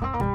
Bye.